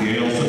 Yale substitution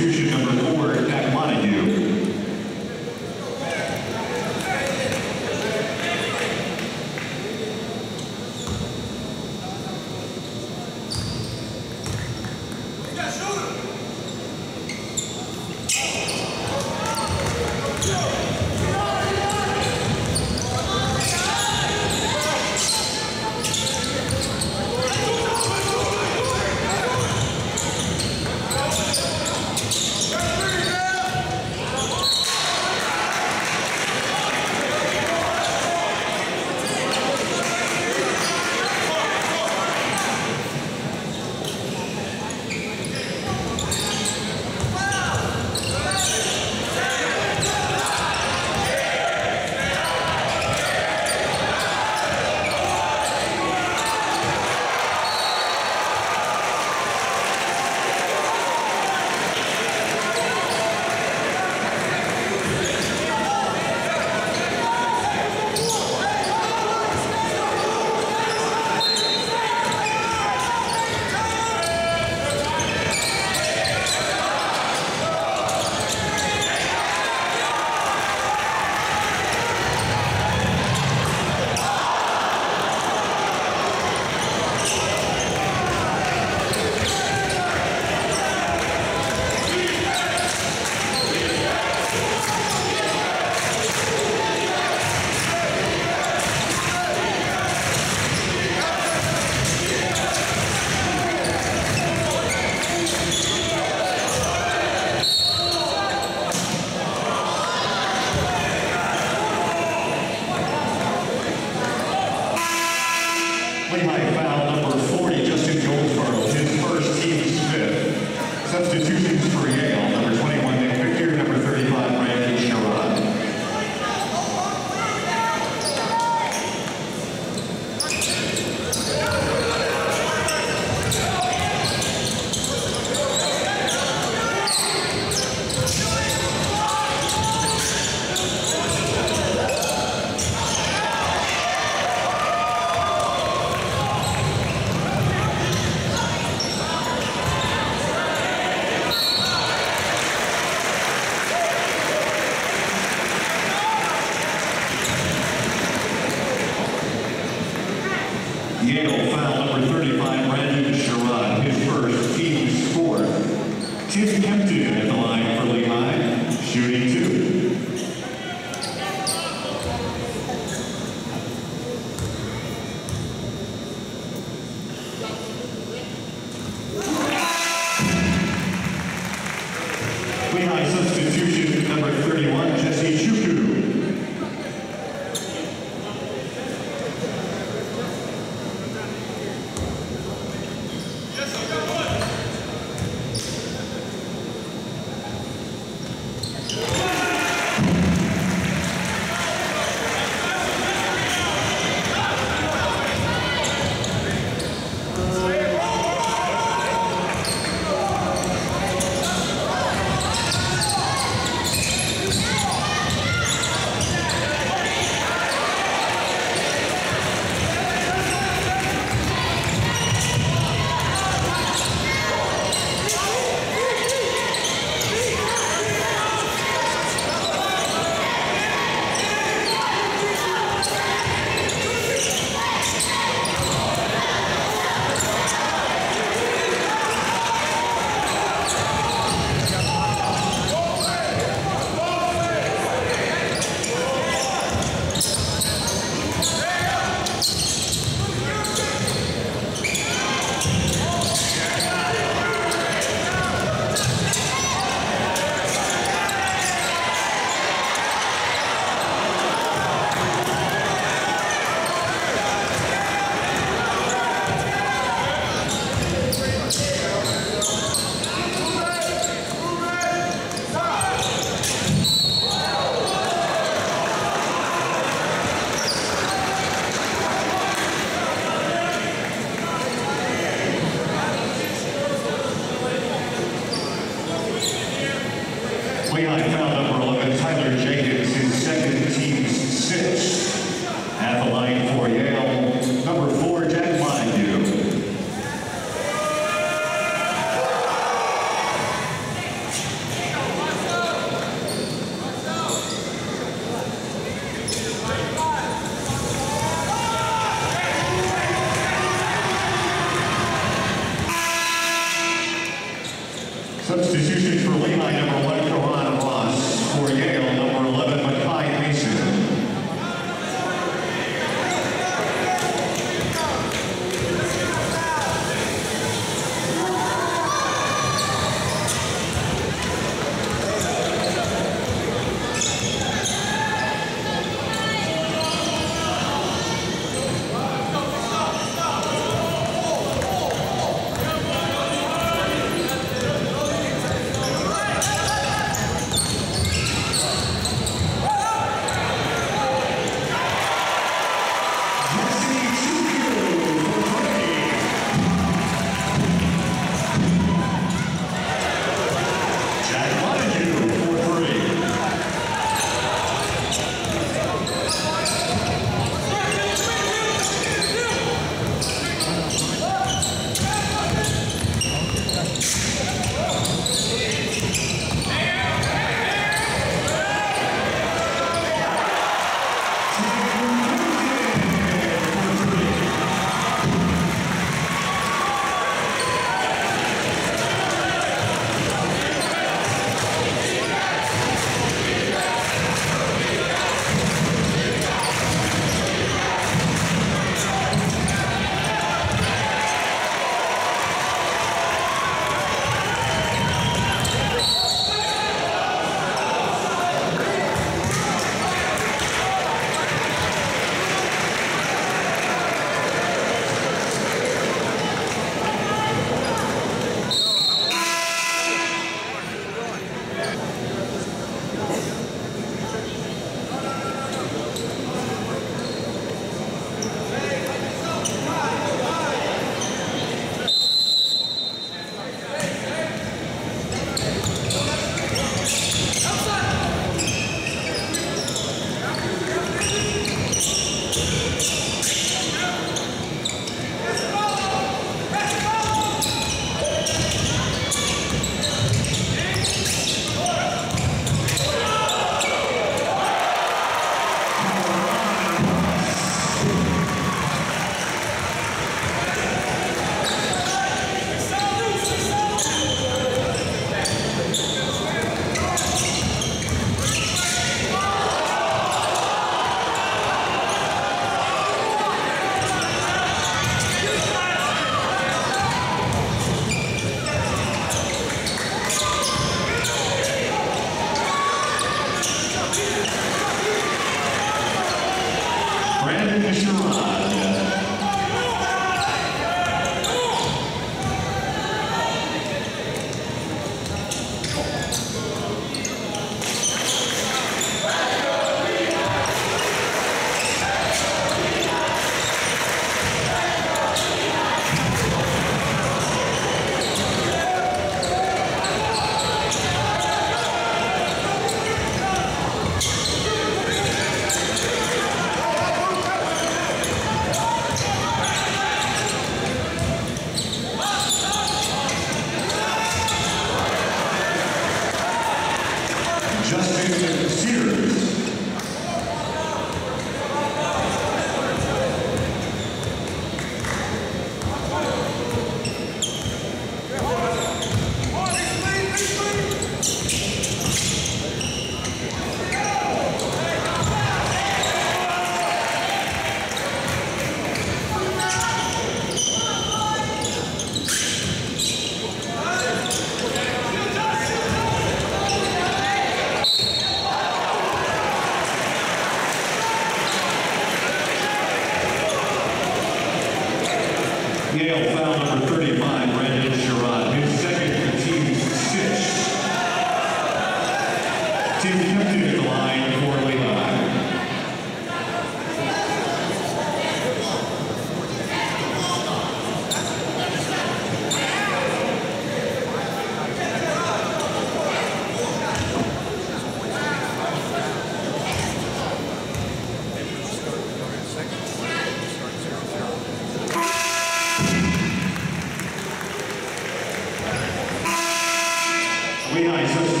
Lehigh substitution,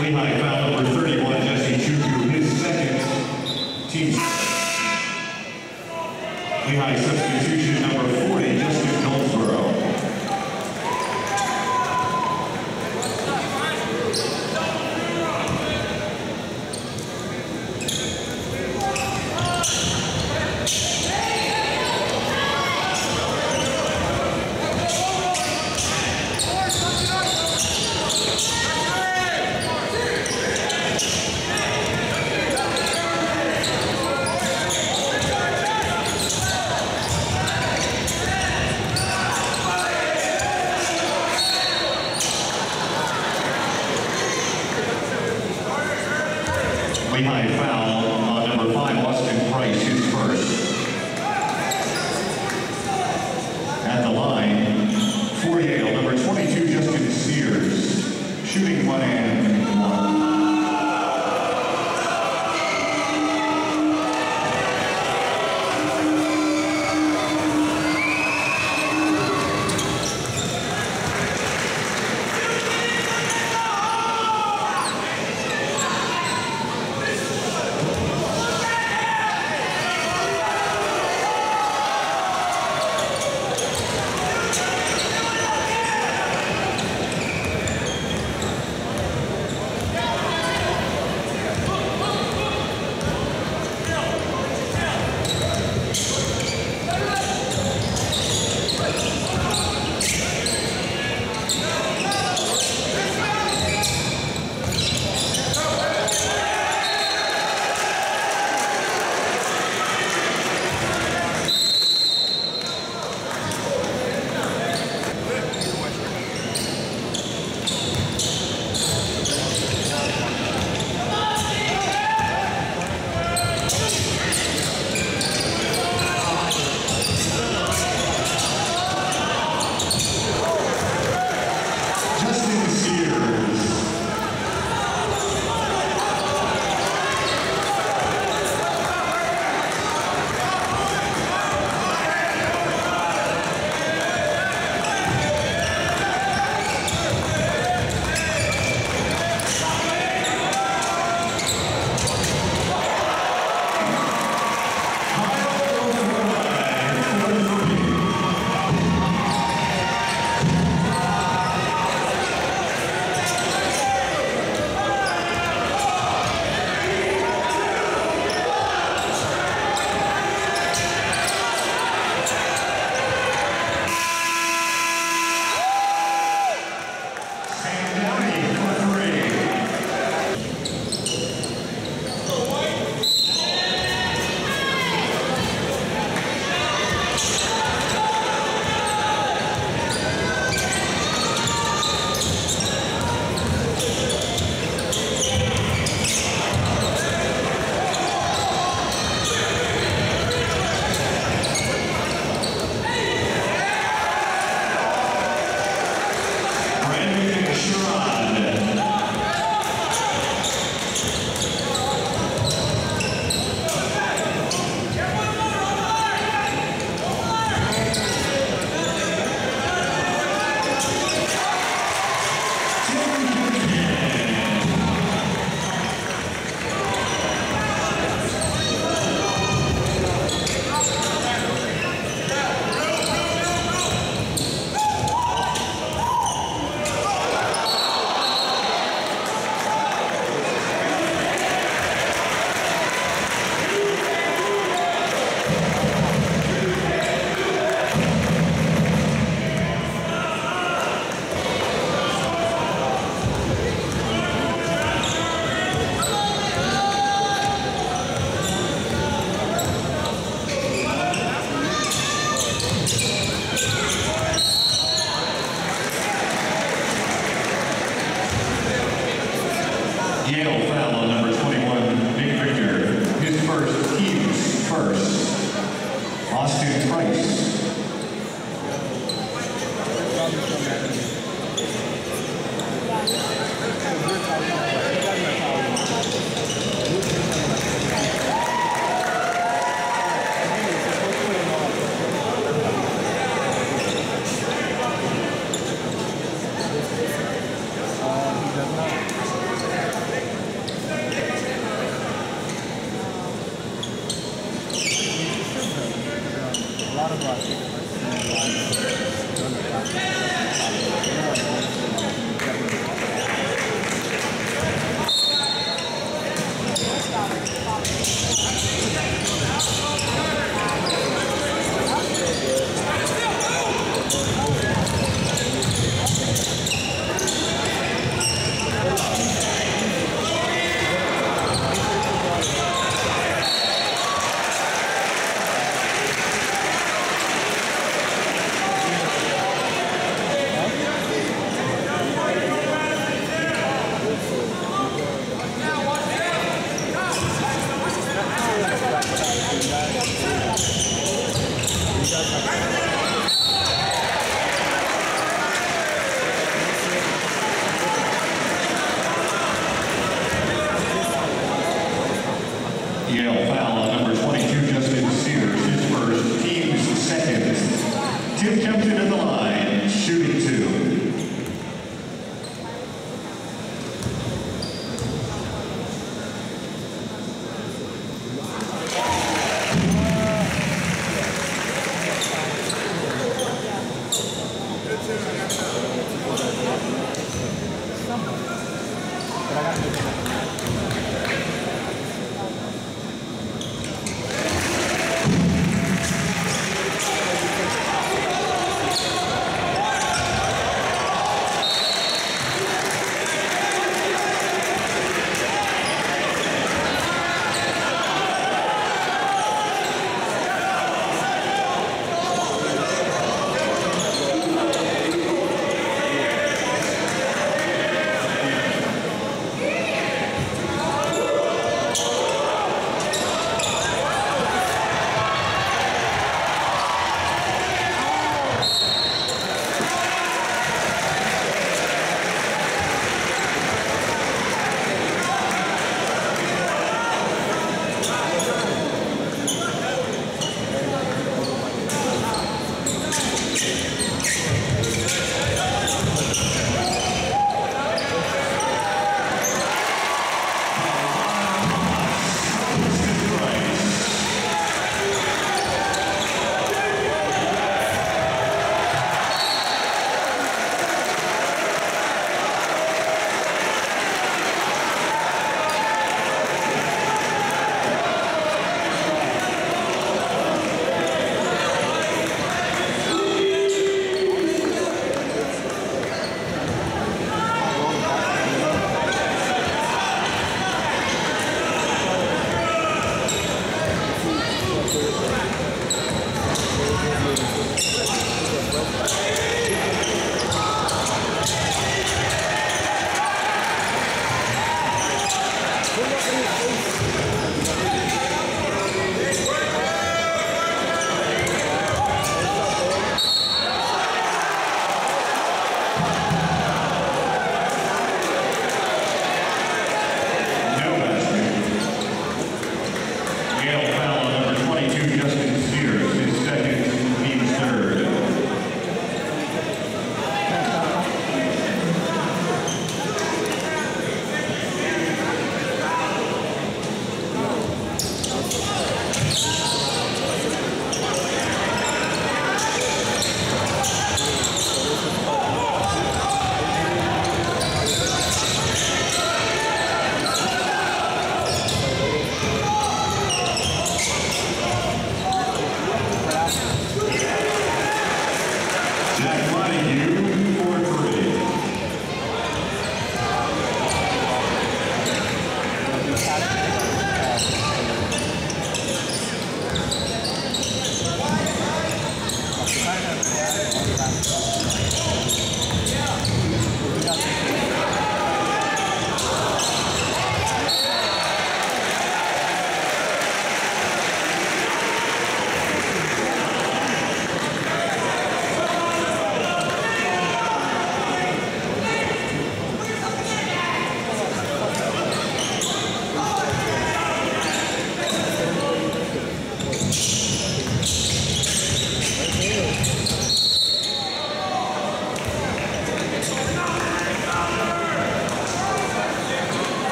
Lehigh foul number 31, Jesse Chuku, his second team. Lehigh substitute.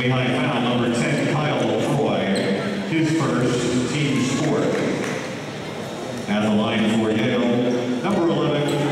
Lehigh foul number 10, Kyle Leufroy, his first team sport. At the line for Yale, number 11,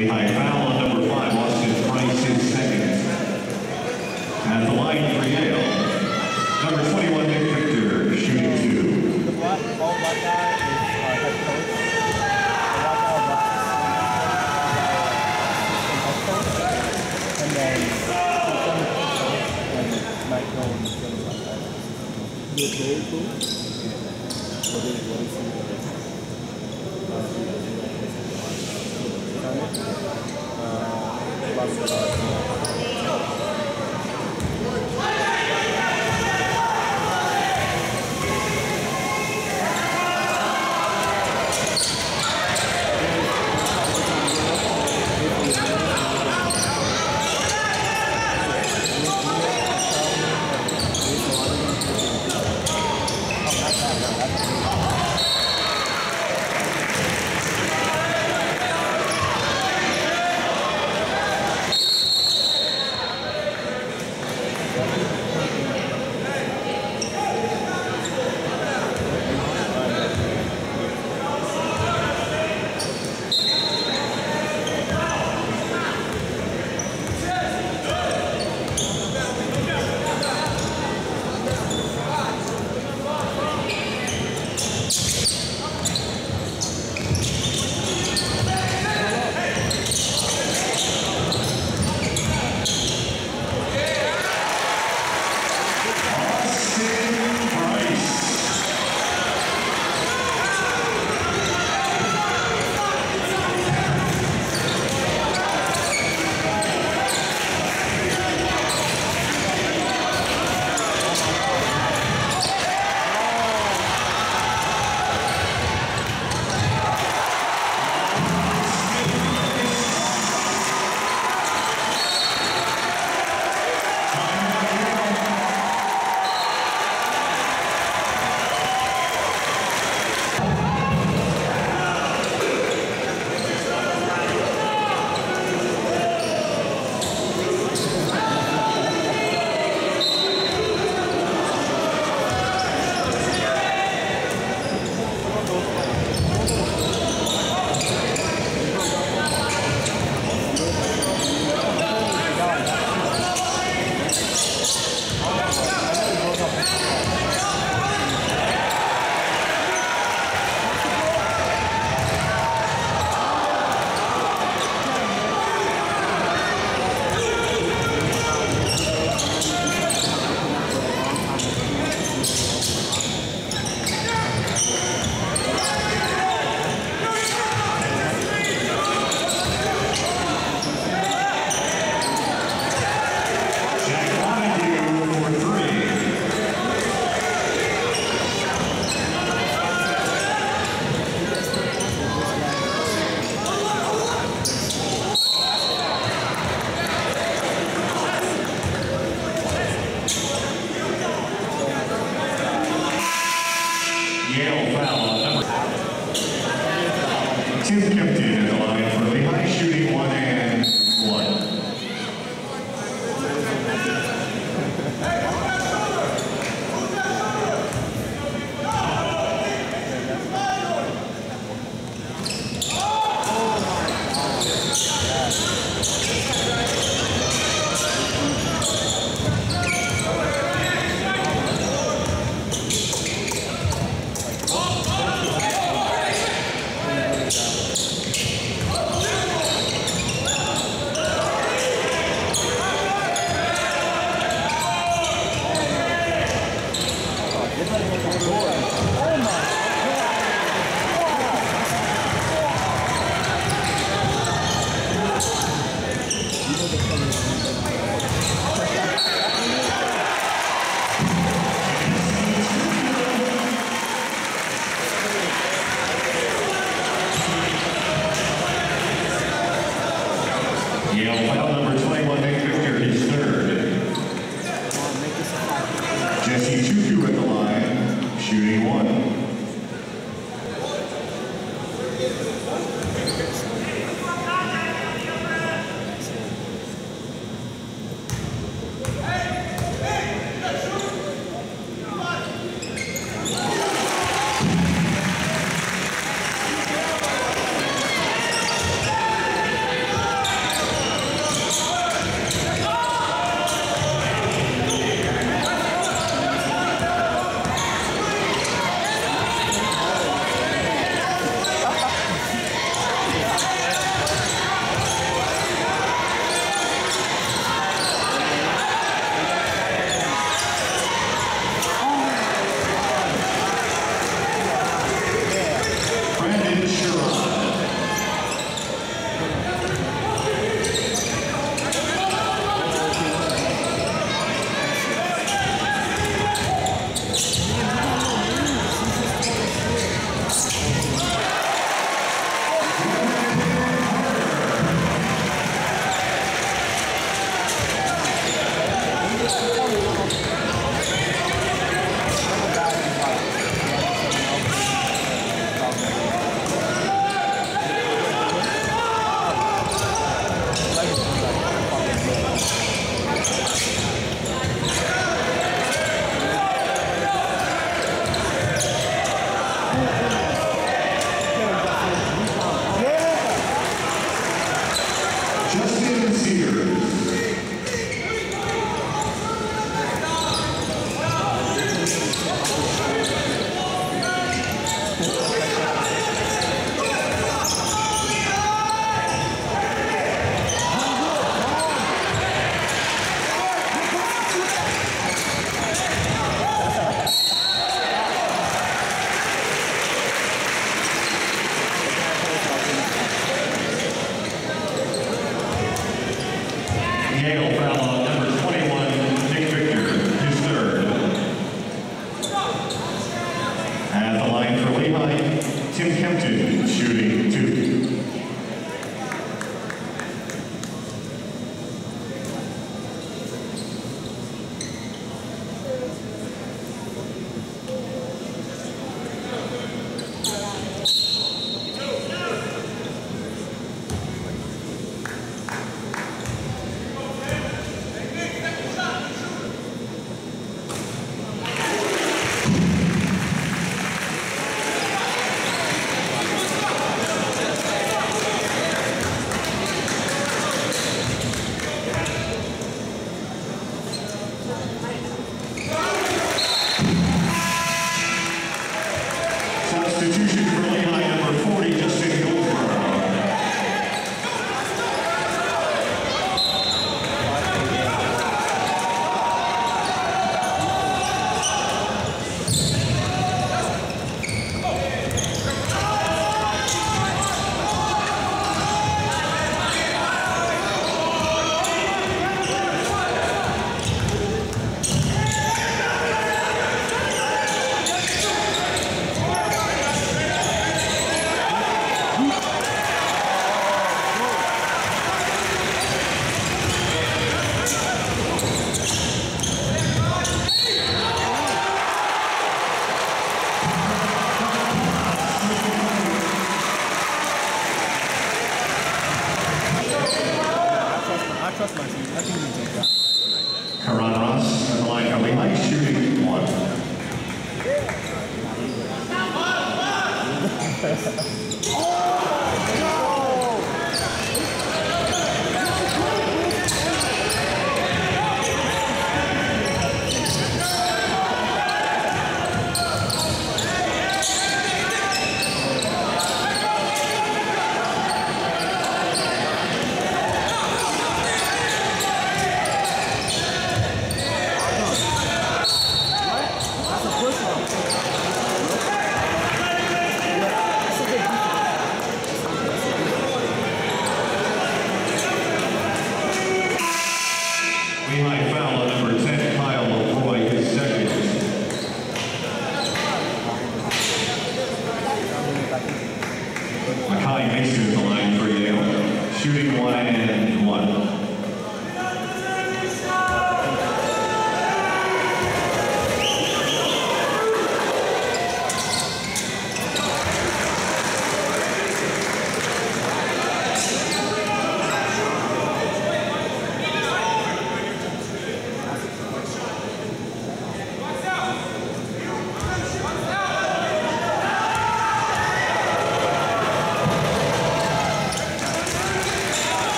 we hike